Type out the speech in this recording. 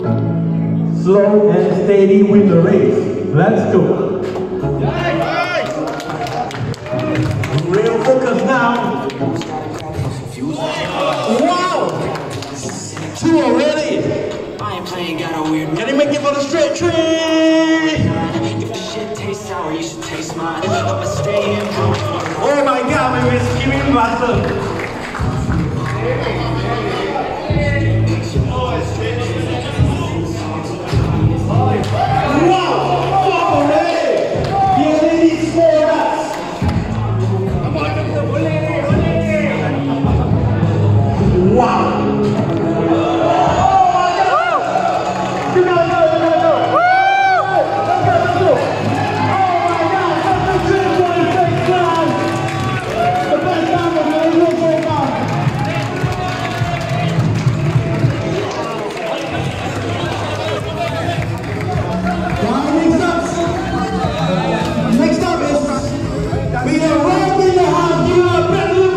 slow and steady with the race. Let's go. Real focus now. Wow! Two already! I ain't playing, got a weird Can you make it for the straight tree? If the shit tastes sour, you should taste mine. I'ma stay in Oh my god, we miss Kimmy Buster.